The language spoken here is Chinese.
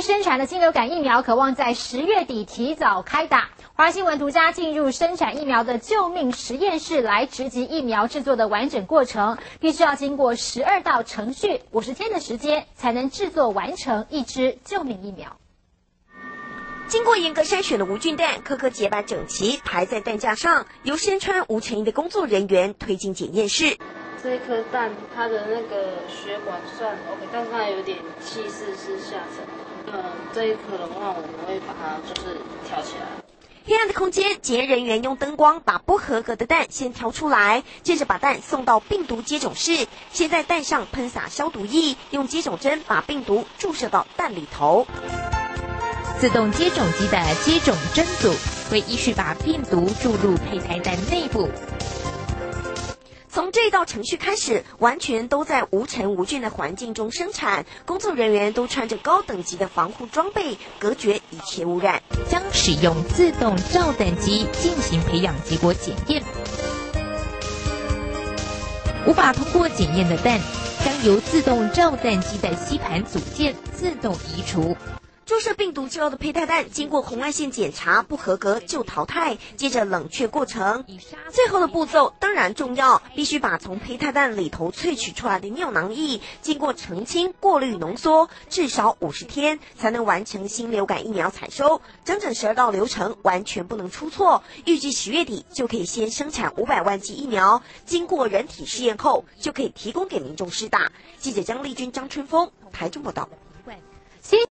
生产的禽流感疫苗，渴望在十月底提早开打。华新闻独家进入生产疫苗的救命实验室，来直击疫苗制作的完整过程。必须要经过十二道程序，五十天的时间才能制作完成一支救命疫苗。经过严格筛选的无菌蛋，颗颗洁白整齐，排在蛋架上，由身穿无尘衣的工作人员推进检验室。这一颗蛋，它的那个血管算 OK，但是它有点气势是下沉。呃，这一颗的话，我们会把它就是挑起来。黑暗的空间，检验人员用灯光把不合格的蛋先挑出来，接着把蛋送到病毒接种室，先在蛋上喷洒消毒液，用接种针把病毒注射到蛋里头。自动接种机的接种针组会依序把病毒注入胚胎蛋内部。从这一道程序开始，完全都在无尘无菌的环境中生产，工作人员都穿着高等级的防护装备，隔绝一切污染。将使用自动照蛋机进行培养结果检验，无法通过检验的蛋，将由自动照蛋机的吸盘组件自动移除。注射病毒之后的胚胎蛋，经过红外线检查不合格就淘汰，接着冷却过程。最后的步骤当然重要，必须把从胚胎蛋里头萃取出来的尿囊液，经过澄清、过滤、浓缩，至少五十天才能完成新流感疫苗采收。整整十二道流程，完全不能出错。预计十月底就可以先生产五百万剂疫苗，经过人体试验后，就可以提供给民众施打。记者张丽君、张春峰，台中报道。新